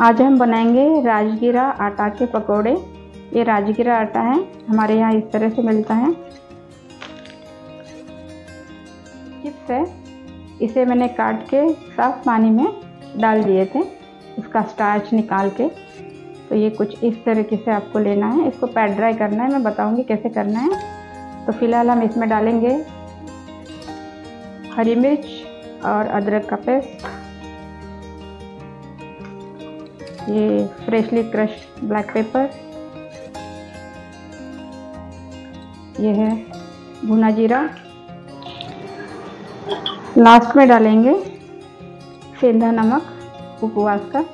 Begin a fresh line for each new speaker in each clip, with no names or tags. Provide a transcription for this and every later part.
आज हम बनाएँगे राजगिरा आटा के पकोड़े। ये राजगिरा आटा है, हमारे यहाँ इस तरह से मिलता है। चिप्स है, इसे मैंने काट के साफ़ पानी में डाल दिए थे, उसका स्टार्च निकाल के। तो ये कुछ इस तरीके से आपको लेना है, इसको पैड ड्राई करना है, मैं बताऊँगी कैसे करना है। तो फ़िलहाल हम इसमें डालेंगे हरी मिर्च और अदरक का पेस्ट। ये फ्रेशली क्रश ब्लैक पेपर ये है भुना जीरा. लास्ट में डालेंगे सेंधा नमक उपवास का.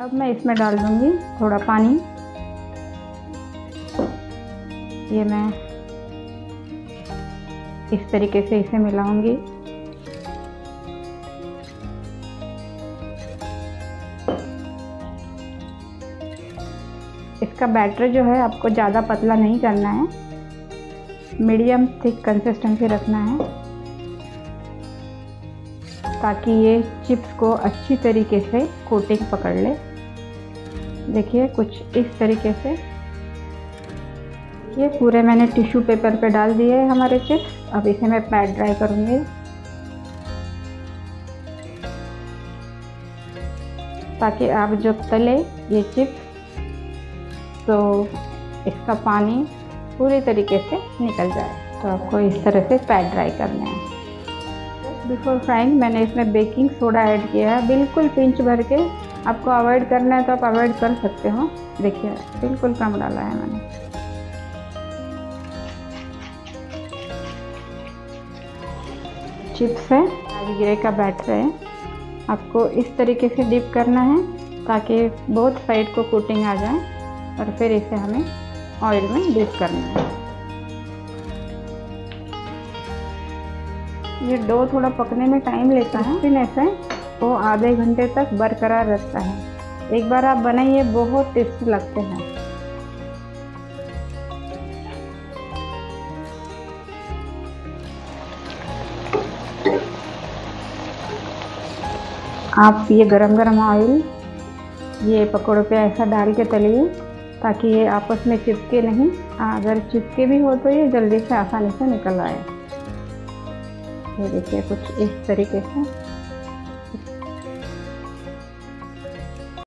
अब मैं इसमें डाल दूँगी थोड़ा पानी. ये मैं इस तरीके से इसे मिलाऊँगी. इसका बैटर जो है आपको ज़्यादा पतला नहीं करना है। मीडियम थिक कंसिस्टेंसी रखना है। ताकि ये चिप्स को अच्छी तरीके से कोटिंग पकड़ ले। देखिए कुछ इस तरीके से। ये पूरे मैंने टिश्यू पेपर पे डाल दिए है हमारे चिप्स। अब इसे मैं पैड ड्राई करूँगी। ताकि आप जब तले ये चिप्स तो इसका पानी पूरी तरीके से निकल जाए। तो आपको इस तरह से पैड ड्राई करना है। बिफोर फ्राइंग मैंने इसमें बेकिंग सोडा ऐड किया है। बिल्कुल पिंच भर के आपको अवॉइड करना है तो आप अवॉइड कर सकते हो। देखिए, बिल्कुल कम डाला है मैंने। चिप्स है राजगिरे का बैटर है। आपको इस तरीके से डिप करना है ताकि बहुत साइड को कोटिंग आ जाए। और फिर इसे हमें ऑयल में डीप करना है। ये डो थोड़ा पकने में टाइम लेता है। फिर ऐसे वो आधे घंटे तक बरकरार रहता है। एक बार आप बनाइए, बहुत टेस्टी लगते हैं। आप ये गरम गरम ऑयल ये पकौड़ों पे ऐसा डाल के तलिए। ताकि ये आपस में चिपके नहीं। अगर चिपके भी हो तो ये जल्दी से आसानी से निकल आए। ये देखिए कुछ इस तरीके से।